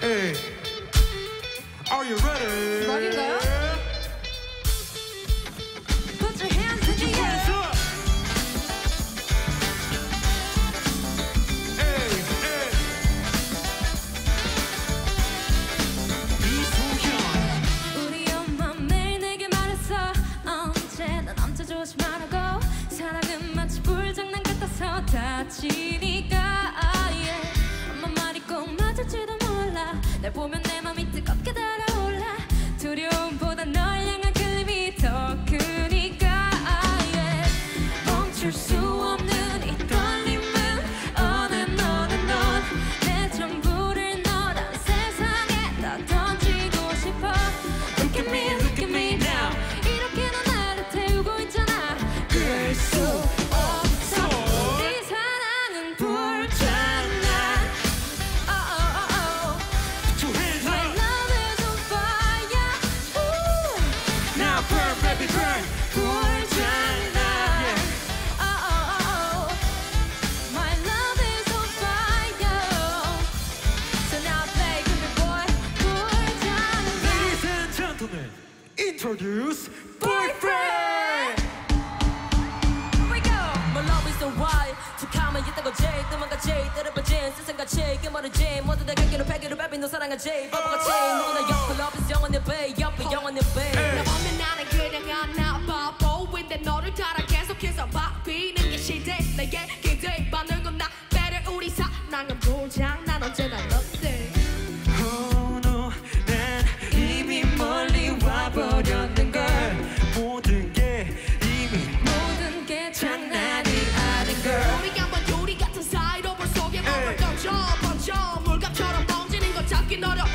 Hey, are you ready? 막인가요? Put your hands in the air. 우리 엄마 매일 내게 말했어 언제나 남자 조심하라고 사랑은 마치 불장난 같아서 다치 날 보면 난 Ladies and gentlemen, introduce boyfriend. Here we go My love is the wild 툭하면 있다고 제일 도망가지 때려봐지 세상같이 이게 모르지 모두 다 가기로 패기로 밟이 너 사랑하지 바보같이 누구나 옆에 love is 영원히 배 옆에 영원히 배 너를 따라 계속해서 바뀌는 게 시대. 내게 기대 받는 건나? better 우리 사랑은 불장. 난 언제나 넌데. Oh no, 난 이미 멀리 와버렸는 걸. 모든 게 이미 모든 게 장난이 아닌 걸. 우리 한번 요리 같은 사이로 물 속에 몸을 던져 번져 물감처럼 번지는 건 잡긴 어려운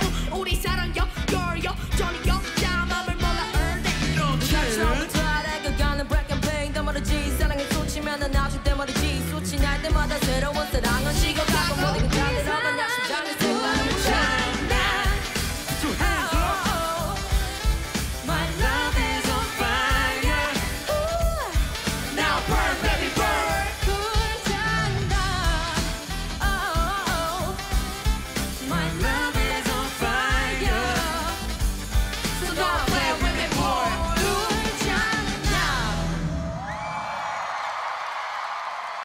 말이지 수치 날 때마다 새로운 사랑은 식어가고 모든 게다 들어간 날